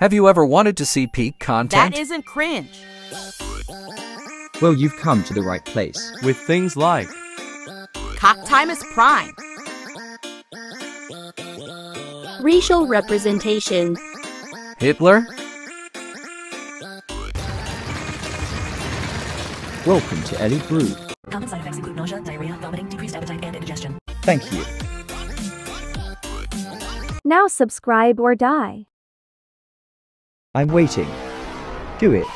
Have you ever wanted to see peak content? That isn't cringe. Well, you've come to the right place. With things like Cock time is prime. Racial representation. Hitler? Welcome to LeBruh. Common side effects include nausea, diarrhea, vomiting, decreased appetite, and indigestion. Thank you. Now subscribe or die. I'm waiting. Do it.